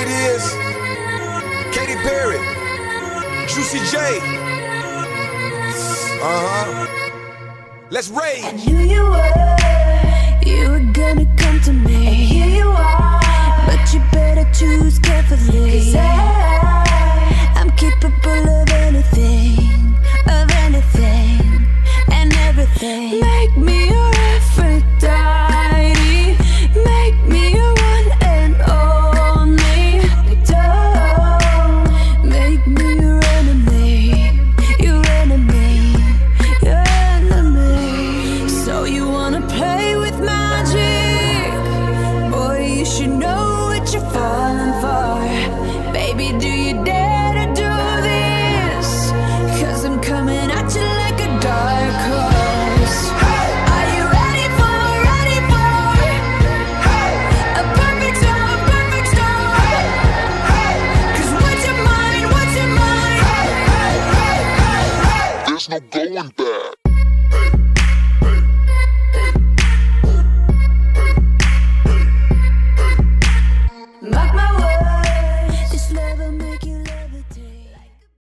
it is. Katy Perry, Juicy J. Uh huh. Let's rage. I knew you were, you were gonna come to me. And here you are, but you better choose carefully. Cause I, I'm capable of anything, of anything, and everything. Make me you wanna play with magic? Boy, you should know what you're falling for. Baby, do you dare to do this? Cause I'm coming at you like a dark horse. Are you ready for, ready for a perfect storm, perfect storm? Cause what's your mind, what's? There's no going back.